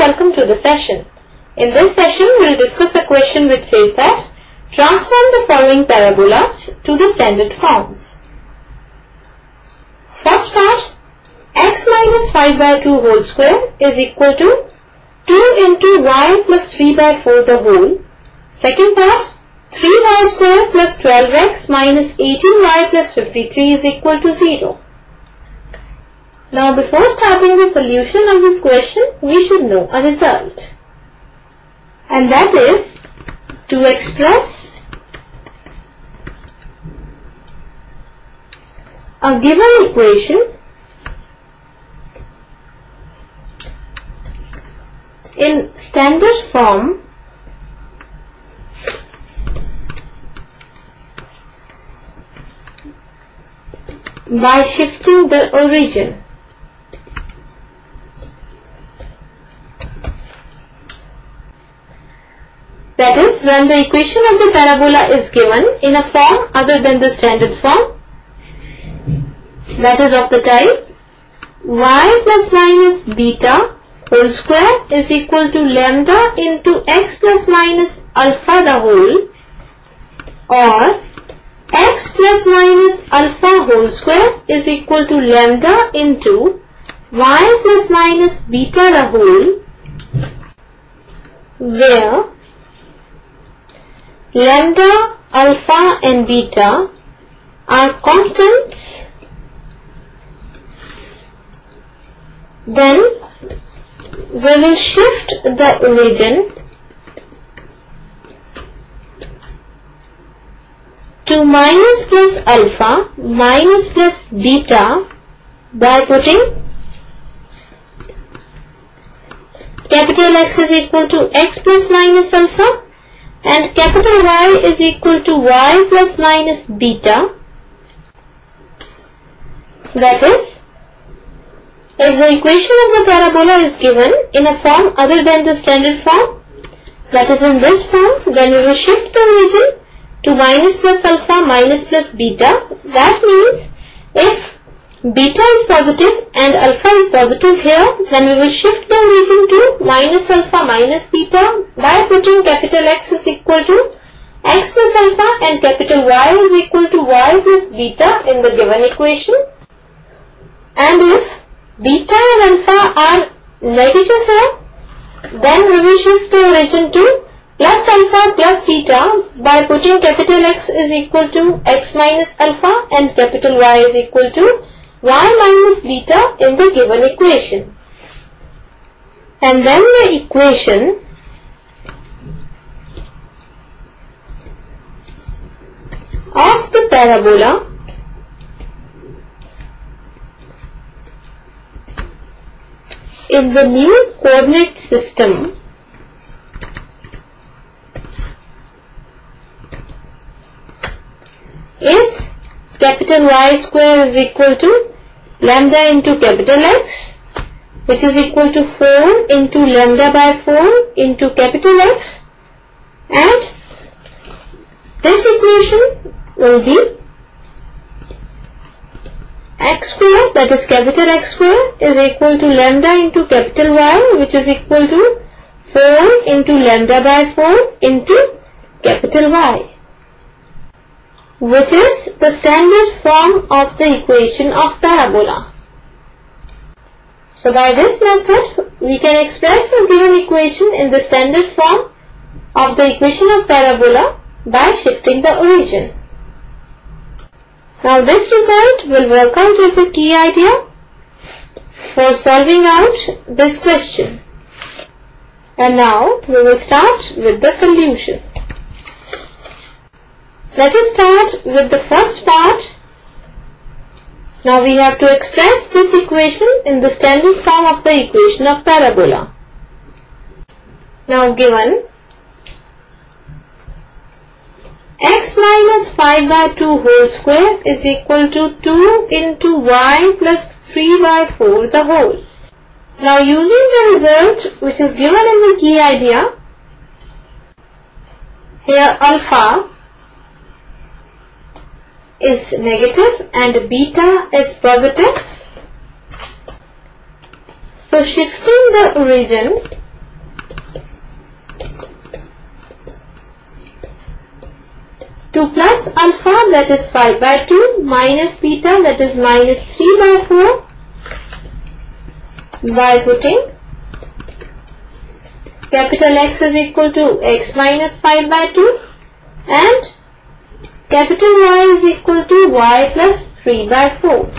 welcome to the session. In this session, we will discuss a question which says that transform the following parabolas to the standard forms. First part, x minus 5 by 2 whole square is equal to 2 into y plus 3 by 4 the whole. Second part, 3y square plus 12x minus 18y plus 53 is equal to 0. Now before starting the solution of this question, we should know a result. And that is to express a given equation in standard form by shifting the origin. When the equation of the parabola is given in a form other than the standard form that is of the type y plus minus beta whole square is equal to lambda into x plus minus alpha the whole or x plus minus alpha whole square is equal to lambda into y plus minus beta the whole where lambda, alpha and beta are constants. Then we will shift the origin to minus plus alpha minus plus beta by putting capital X is equal to X plus minus alpha and capital Y is equal to Y plus minus beta. That is if the equation of the parabola is given in a form other than the standard form that is in this form then we will shift the origin to minus plus alpha minus plus beta. That means if beta is positive and alpha is positive here. Then we will shift the origin to minus alpha minus beta by putting capital X is equal to x plus alpha and capital Y is equal to y plus beta in the given equation. And if beta and alpha are negative here then we will shift the origin to plus alpha plus beta by putting capital X is equal to x minus alpha and capital Y is equal to y minus beta in the given equation. And then the equation of the parabola in the new coordinate system is capital Y square is equal to lambda into capital X which is equal to 4 into lambda by 4 into capital X and this equation will be x square that is capital X square is equal to lambda into capital Y which is equal to 4 into lambda by 4 into capital Y which is the standard form of the equation of parabola. So by this method we can express a given equation in the standard form of the equation of parabola by shifting the origin. Now this result will work out as a key idea for solving out this question. And now we will start with the solution. Let us start with the first part. Now we have to express this equation in the standard form of the equation of parabola. Now given x minus 5 by 2 whole square is equal to 2 into y plus 3 by 4 the whole. Now using the result which is given in the key idea, here alpha is negative and beta is positive. So shifting the origin to plus alpha that is 5 by 2 minus beta that is minus 3 by 4 by putting capital X is equal to X minus 5 by 2 and capital Y is equal to Y plus 3 by 4.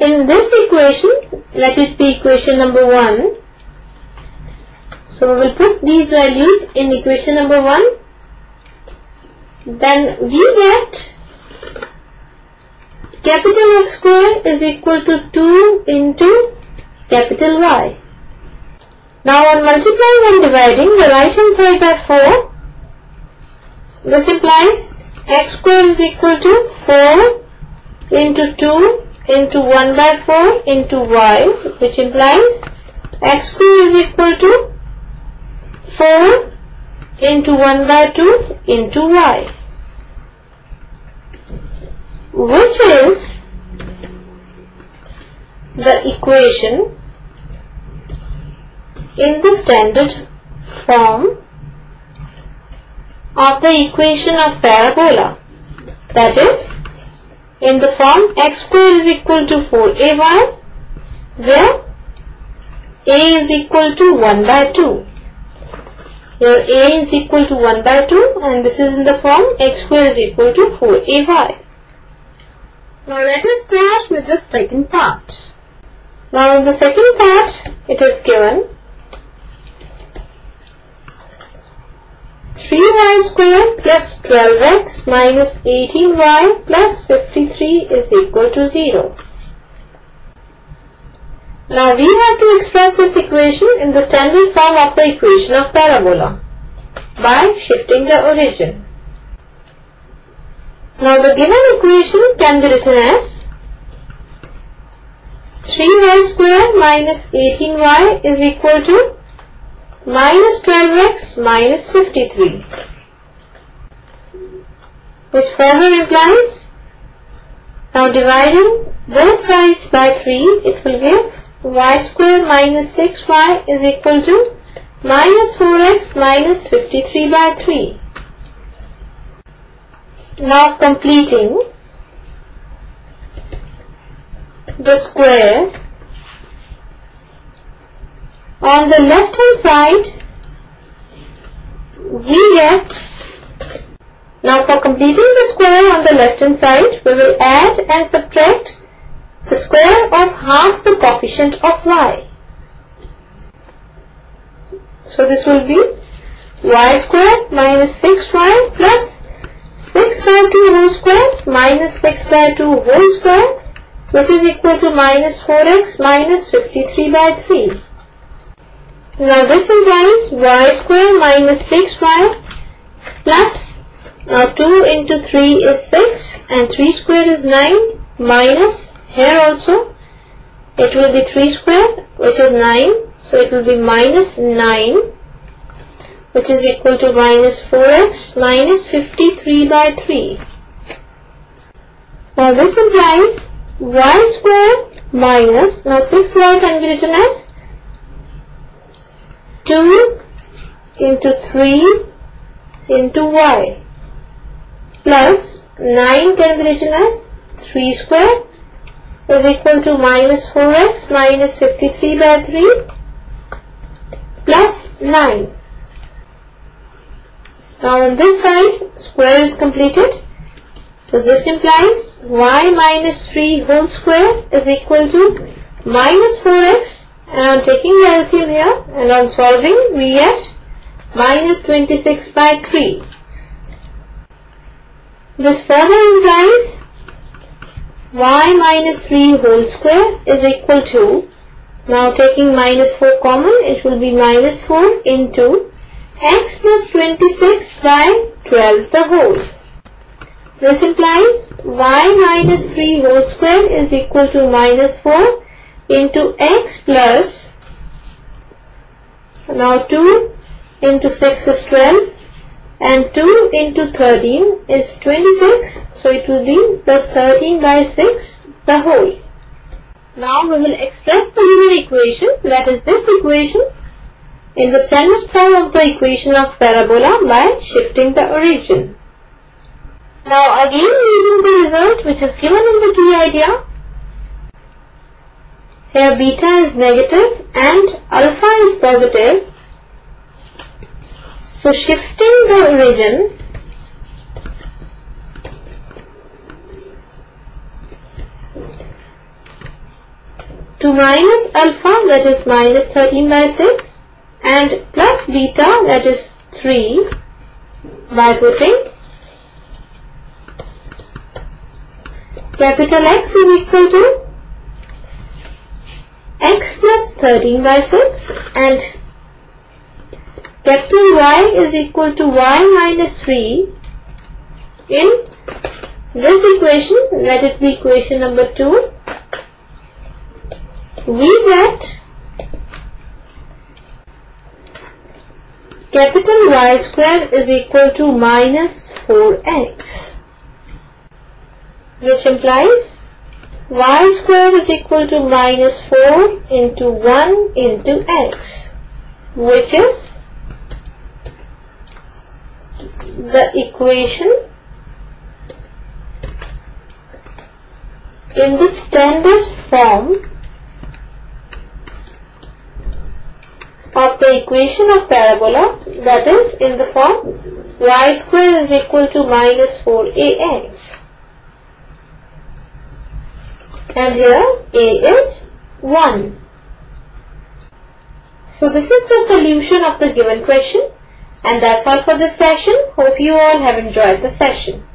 In this equation, let it be equation number 1. So we will put these values in equation number 1. Then we get capital X square is equal to 2 into capital Y. Now on multiplying and dividing the right hand side by 4, this implies x square is equal to 4 into 2 into 1 by 4 into y which implies x square is equal to 4 into 1 by 2 into y. Which is the equation in the standard form of the equation of parabola. That is in the form x square is equal to 4ay where a is equal to 1 by 2 here a is equal to 1 by 2 and this is in the form x square is equal to 4ay now let us start with the second part. Now in the second part it is given 3y square plus 12x minus 18y plus 53 is equal to 0. Now we have to express this equation in the standard form of the equation of parabola by shifting the origin. Now the given equation can be written as 3y square minus 18y is equal to minus 12x minus 53 which further implies now dividing both sides by 3 it will give y square minus 6y is equal to minus 4x minus 53 by 3 now completing the square on the left hand side we get now for completing the square on the left hand side we will add and subtract the square of half the coefficient of y. So this will be y square minus 6y plus 6 by 2 whole square minus 6 by 2 whole square which is equal to minus 4x minus 53 by 3 now this implies y square minus 6y plus now 2 into 3 is 6 and 3 square is 9 minus here also it will be 3 square which is 9 so it will be minus 9 which is equal to minus 4x minus 53 by 3. Now this implies y square minus, now 6y can be written as 2 into 3 into y plus 9 can be written as 3 square is equal to minus 4x minus 53 by 3 plus 9. Now on this side square is completed. So this implies y minus 3 whole square is equal to minus 4x and on taking the LCM here and on solving we get minus 26 by 3. This further implies y minus 3 whole square is equal to now taking minus 4 common it will be minus 4 into x plus 26 by 12 the whole. This implies y minus 3 whole square is equal to minus 4 into x plus now 2 into 6 is 12 and 2 into 13 is 26 so it will be plus 13 by 6 the whole. Now we will express the given equation that is this equation in the standard form of the equation of parabola by shifting the origin. Now again using the result which is given in the key idea. Here beta is negative and alpha is positive. So shifting the origin to minus alpha that is minus 13 by 6 and plus beta that is 3 by putting capital X is equal to x plus 13 by 6 and capital Y is equal to Y minus 3 in this equation, let it be equation number 2, we get capital Y square is equal to minus 4x which implies y squared is equal to minus 4 into 1 into x which is the equation in the standard form of the equation of parabola that is in the form y squared is equal to minus 4ax and here a is 1. So this is the solution of the given question and that's all for this session. Hope you all have enjoyed the session.